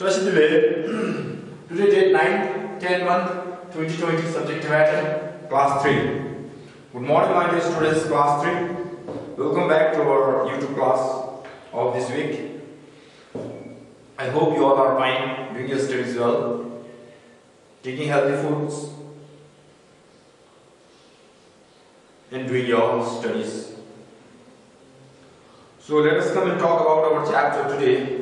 Today, today date 9, 10 month 2020 subject matter class 3. Good morning my dear students class 3. Welcome back to our YouTube class of this week. I hope you all are fine, doing your studies well, taking healthy foods and doing your studies. So let us come and talk about our chapter today.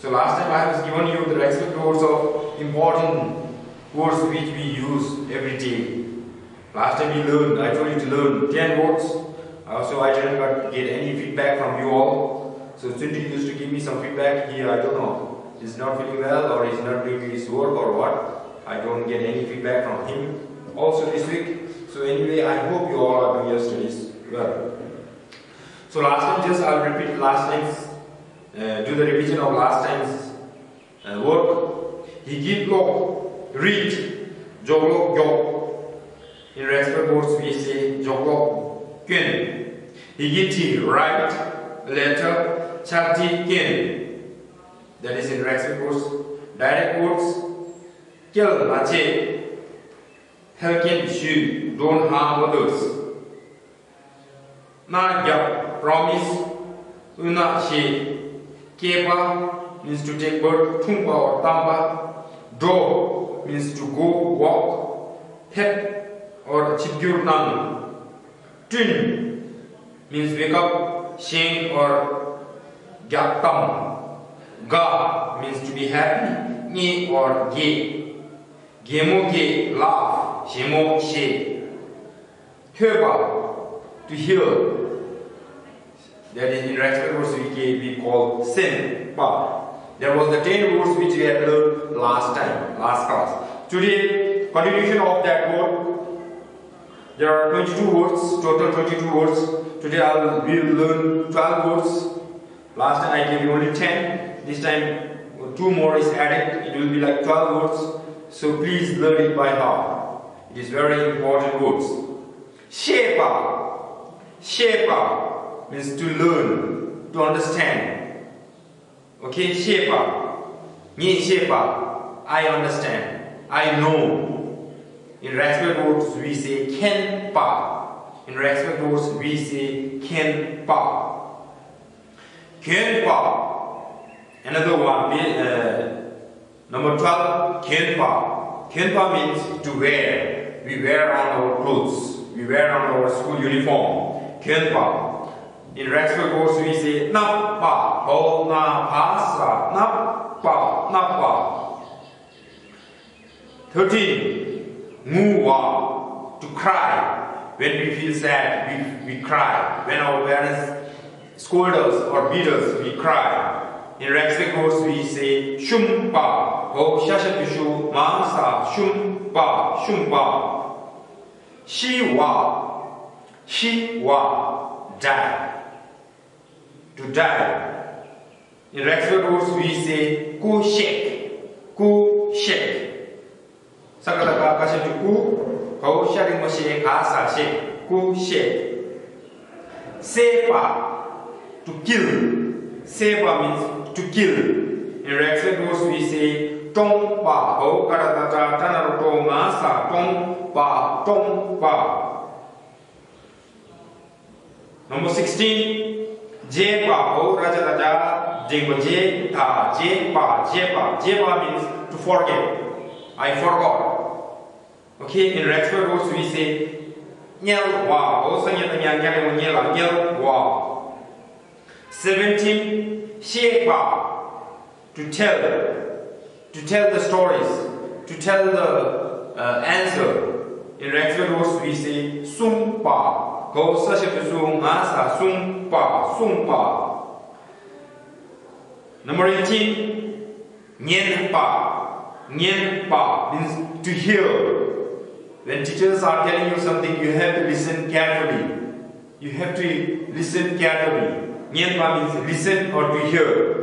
So last time I was given you the respective words of important words which we use every day. Last time we learned, I told you to learn 10 words. Uh, so I didn't get any feedback from you all. So Cindy used to give me some feedback. Here I don't know. He's not feeling well or he's not doing his work or what. I don't get any feedback from him. Also this week. So anyway, I hope you all are doing your studies well. So last time just I'll repeat last time's uh, do the revision of last time's uh, work. He give log, read, joglok jog. In respect words we say joglok kyun. He give write, letter, chati kin. That is in respect words. Direct words, kill mache, helkin shu, don't harm others. Na gyap, promise, una she, Kepa means to take bird, Tumpa or Tamba. Do means to go, walk. Pet or Chipgyurnang. Twin means wake up. Sheng or Gyaktam. Ga means to be happy. Ni or ge. Gemo ge, laugh. Shemo she. Heba, to hear. That is in respect words we, we call sin pa. There was the 10 words which we had learned last time, last class. Today, continuation of that word. There are 22 words, total 22 words. Today I will we'll learn 12 words. Last time I gave you only 10. This time two more is added. It will be like 12 words. So please learn it by heart. It is very important words. Shepa. Shepa means to learn, to understand. Okay, shepa. Ni shepa. I understand. I know. In respect words we say ken pa. In respect words we say ken pa. Pa. Another one, uh, number 12, ken pa. Pa means to wear. We wear on our clothes. We wear on our school uniform. Ken pa. In respect words we say nap pa, ho na pa sa, nap pa, nap pa. 13. Mu wa, to cry. When we feel sad, we, we cry. When our parents scold us or beat us, we cry. In respect words we say shum pa, ho shashapishu, ma sa, shum pa, shum pa. Shi wa, shi wa, die to die. In words we say ku shek, ku shek. Sakata ka kasi ku, kau sharing mo she ka sa she, ku shek. Sepa, to kill. Sepa means to kill. In words we say tong pa, kau karata ta tanar to ma sa tong pa, tong pa. Number 16, Raja Raja, means to forget. I forgot. Okay, in respect words we say Nyel wa, Tanya Nyel wa. 17, Shepa, to tell, to tell the stories, to tell the uh, answer. In respect words we say Sumpa, Go sasha sung asa sung pa. Number 18, Nyen pa. Nyen pa means to hear. When teachers are telling you something, you have to listen carefully. You have to listen carefully. Nyen means listen or to hear.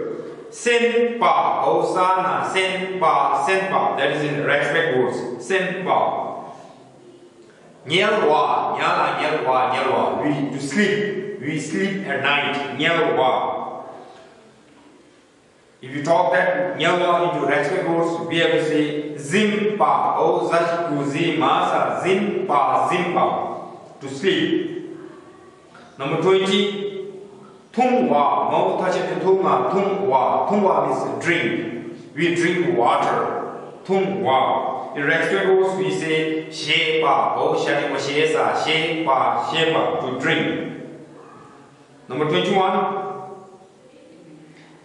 Sen pa, osana, sen pa, sen pa. That is in respect words. Sen pa. Nyelwa, nyala, nyelwa, nyelwa. We to sleep. We sleep at night. Nyelwa. If you talk that nyalwa into respect words, we have to say zimpa, o zashiku zimasa, zimpa, zimpa, to sleep. Number 20, tungwa, mo tachete tunga, tungwa, tungwa means drink. We drink water, tungwa. In respect words, we say shepa, o shani shesa, shepa, shepa, to drink. Number 21,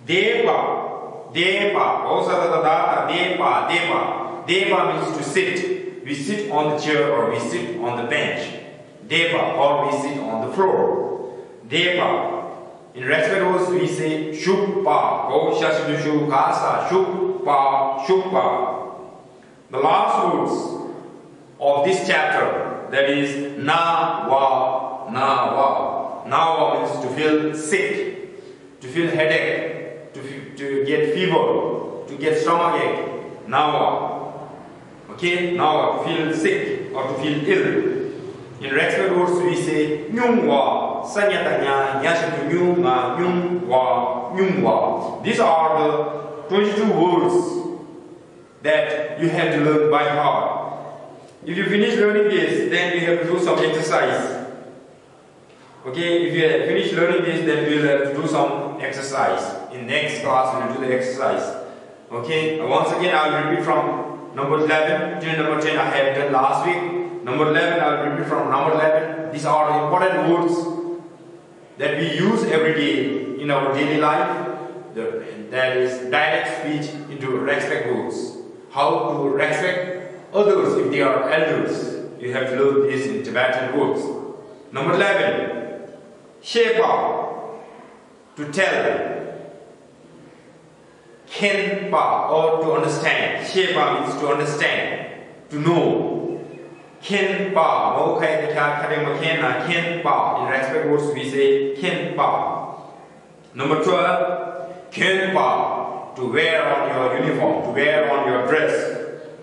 Deva, Deva, also the data, Deva, Deva. Deva means to sit. We sit on the chair or we sit on the bench. Deva, or we sit on the floor. Deva. In respect words, we say Shukpa, Go Shashu Kasa, Shukpa, Shukpa. The last words of this chapter, that is Na Wa, Na Wa. Na Wa means to feel sick, to feel headache, to, to get fever, to get stomach ache, wa, okay, now feel sick or to feel ill. In respect words we say nyungwa, sanyatanya, nyashitu wa nyungwa, nyungwa. These are the 22 words that you have to learn by heart. If you finish learning this, then you have to do some exercise. Okay, if you have finished learning this, then we will have to do some exercise in next class we will do the exercise. Okay, uh, once again I will repeat from number 11 till number 10 I have done last week. Number 11 I will repeat from number 11. These are important words that we use every day in our daily life. The, that is direct speech into respect words. How to respect others if they are elders. You have to learn this in Tibetan words. Number 11. Shepa. To tell Kenpa or to understand. Shepa means to understand, to know. Kenpa, Mokai Karimakena, Kenpa. In respect words we say Kenpa. Number 12, Kenpa, to wear on your uniform, to wear on your dress,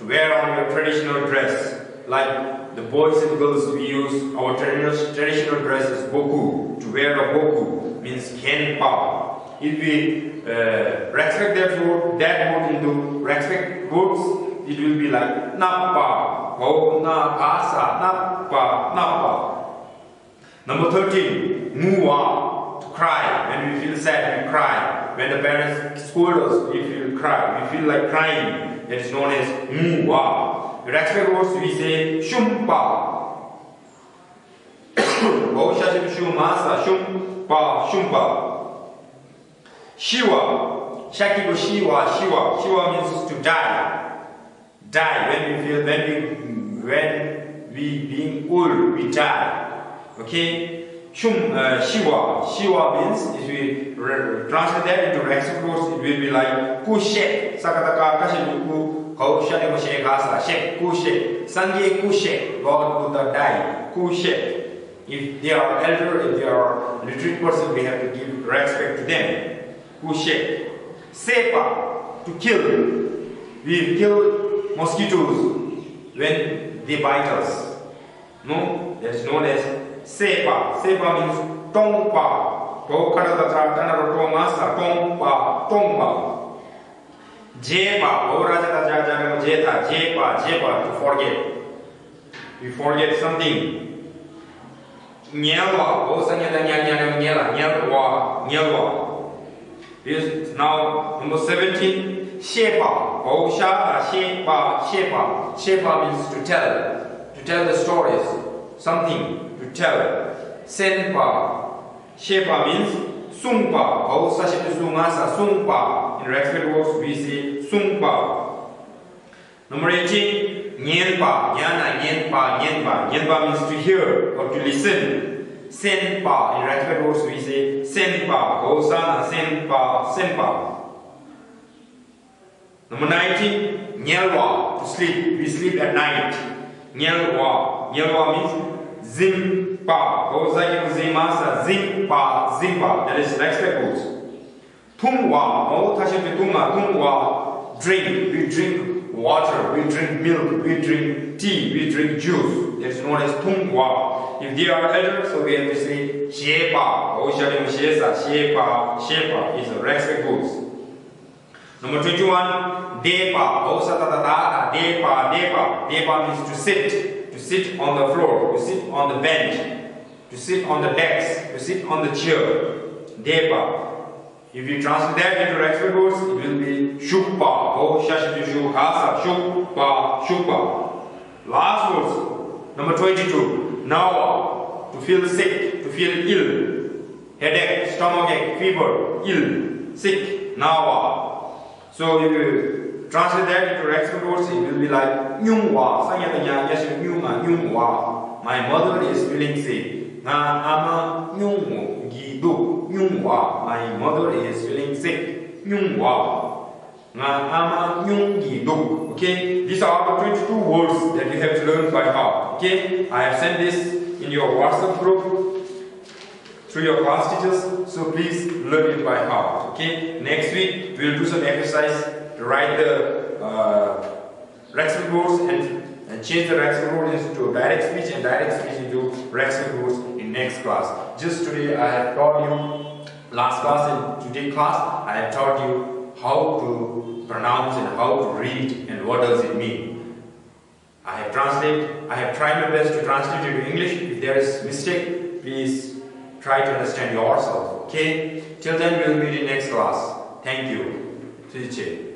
wear on your traditional dress. Like the boys and girls we use our traditional, traditional dress is boku. To wear a boku means Kenpa. If we uh, respect that word, that word into respect words, it will be like napa, oh na pasa, napa, napa. Number 13, muwa, to cry. When we feel sad, we cry. When the parents scold us, we feel cry. We feel like crying. That is known as muwa. Respect words, we say shumpa. Oh, shashim shumasa, shumpa, shumpa. Shiva, Shakibu Shiva, Shiva. Shiva means to die. Die. When we feel, when we, when we being old, we die. Okay? Shum, uh, Shiva. Shiva means, if we translate that into reciprocals, it will be like Kushe. Sakataka Kashibuku, Kaushane Moshe Kasa, Shek, Kushe. Sangye Kushe. God Buddha die. Kushe. If they are elder, if they are literate person, we have to give respect to them shake. Sepa, to kill. We kill mosquitoes when they bite us. No, that's known as sepa. Sepa means tongpa. To karada tra tanaro to masa tongpa, tongpa. Jepa, o raja da jaga jeta, jepa, jepa, to forget. We forget something. Nyelwa, o sanya da nyanya nyela, nyelwa, nyelwa. is now number 17. Shepa. Osha, Shepa, Shepa. Shepa means to tell. To tell the stories. Something to tell. Senpa. Shepa means Sungpa. Osha Shepa Sungasa. Sungpa. In respect words we say Sungpa. Number 18. Nyenpa. Nyana, Nyenpa, Nyenpa. Nyenpa means to hear or to listen. Senpa. In respect words we say Senpa. Gosana Senpa Senpa. Number 19, Nyelwa, to sleep. We sleep at night. Nyelwa. Nyelwa means Zimpa. Gozayu Zimasa Zimpa Zimpa. That is respect words. Tungwa. Oh, Tashipi Tunga Tungwa. Drink. We drink water. We drink milk. We drink tea. We drink juice. It's known as Tungwa. If they are elders, so we have to say Shepa. Osharim Shesa, Shepa, Shepa is respect goes. Number 21, depa. Osa ta ta ta depa, depa. Depa means to sit, to sit on the floor, to sit on the bench, to sit on the desk, to sit on the chair. Depa. If you translate that into respect words, it will be shukpa. Oh, shashitu shukpa, shukpa. Last words. Number 22, nawa. To feel sick, to feel ill. Headache, stomachache, fever, ill, sick, nawa. So you translate that into respect words, it will be like nyungwa. Sanya tanya yes nyunga nyungwa. My mother is feeling sick. Nga ama nyungu gidu nyungwa. My mother is feeling sick. Nyungwa. Nga ama. Okay, these are the 22 words that you have to learn by heart. Okay, I have sent this in your WhatsApp group through your class teachers. So please learn it by heart. Okay. Next week we will do some exercise write the uh, respect words and, and change the respect rules into direct speech and direct speech into respect rules in next class. Just today I have taught you last class and today class I have taught you how to pronounce and how to read and what does it mean. I have translated, I have tried my best to translate it into English. If there is mistake, please try to understand yourself. Okay? Till then, we'll meet in next class. Thank you. 谢谢。